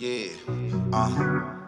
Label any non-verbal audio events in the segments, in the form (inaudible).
Yeah. Uh.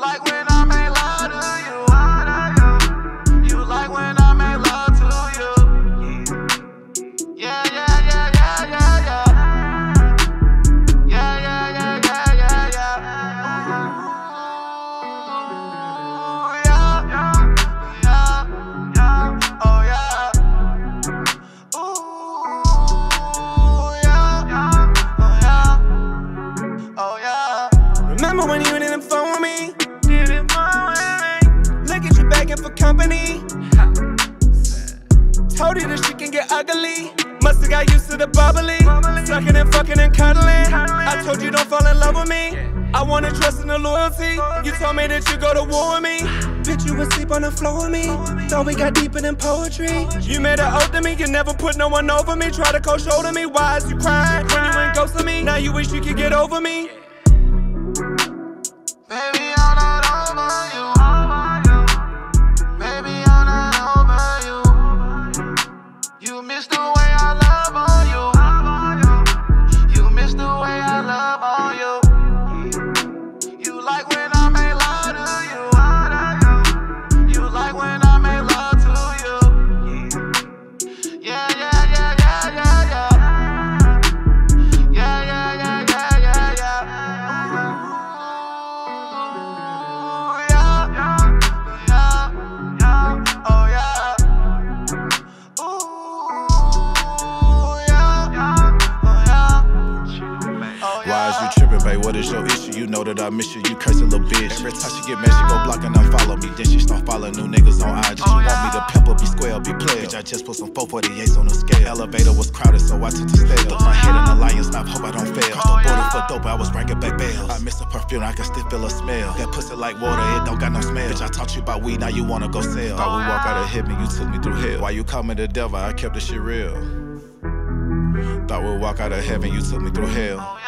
Remember when I make love to you didn't phone company. Told you that shit can get ugly. Musta got used to the bubbly. Sucking and fucking and cuddling. I told you don't fall in love with me. I wanted trust and the loyalty. You told me that you go to war with me. (sighs) Bitch, you would sleep on the floor with me. Thought we got deeper than poetry. You made an oath to me, you never put no one over me. Try to cold shoulder me. Why is you crying when you ain't ghosting me? Now you wish you could get over me. You miss babe? What is your issue? You know that I miss you, you cursing little bitch. Every time she get mad, she go block and unfollow me. Then she start following new niggas on IG. She want me to pimp or be square be player. Bitch, I just put some 448s on the scale. Elevator was crowded, so I took the stairs. Look my head in the lion's mouth, hope I don't fail. Crossed the border for dope, I was ranking back bells. I miss a perfume, I can still feel a smell. That pussy like water, it don't got no smell. Bitch, I taught you about weed, now you wanna go sell. Thought we walk out of heaven, you took me through hell. Why you call me the devil? I kept the shit real. Thought we'd walk out of heaven, you took me through hell.